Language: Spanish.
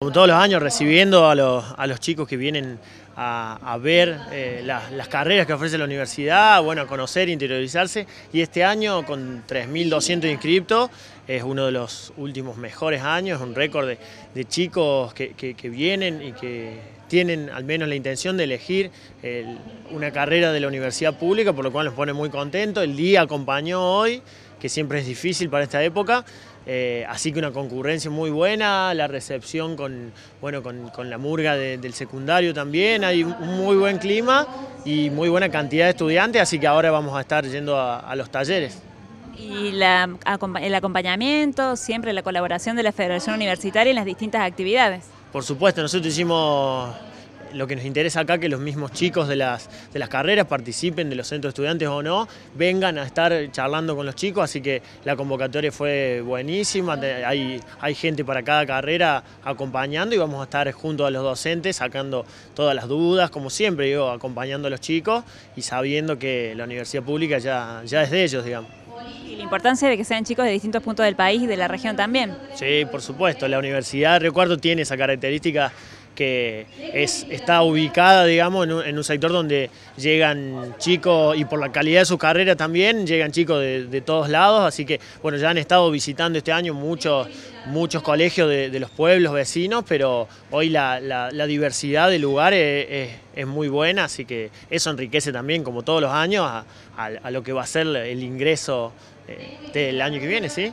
Como todos los años, recibiendo a los, chicos que vienen a, ver eh, las, carreras que ofrece la universidad, bueno, a conocer, interiorizarse, y este año con 3.200 inscriptos es uno de los últimos mejores años, un récord de, chicos que, vienen y que tienen al menos la intención de elegir el, una carrera de la universidad pública, por lo cual nos pone muy contentos. El día acompañó hoy, que siempre es difícil para esta época, eh, así que una concurrencia muy buena, la recepción con, bueno, con, con la murga de, del secundario también, hay un muy buen clima y muy buena cantidad de estudiantes, así que ahora vamos a estar yendo a, a los talleres. Y la, el acompañamiento, siempre la colaboración de la Federación Universitaria en las distintas actividades. Por supuesto, nosotros hicimos lo que nos interesa acá que los mismos chicos de las, de las carreras participen de los centros estudiantes o no, vengan a estar charlando con los chicos, así que la convocatoria fue buenísima, hay, hay gente para cada carrera acompañando y vamos a estar junto a los docentes sacando todas las dudas, como siempre, digo, acompañando a los chicos y sabiendo que la universidad pública ya, ya es de ellos, digamos. Y la importancia de que sean chicos de distintos puntos del país y de la región también. Sí, por supuesto, la Universidad de Río Cuarto tiene esa característica que es, está ubicada, digamos, en un, sector donde llegan chicos, y por la calidad de su carrera también, llegan chicos de, todos lados, así que, bueno, ya han estado visitando este año muchos, muchos colegios de, los pueblos vecinos, pero hoy la, diversidad de lugares es, muy buena, así que eso enriquece también, como todos los años, a lo que va a ser el ingreso eh, del año que viene, ¿sí?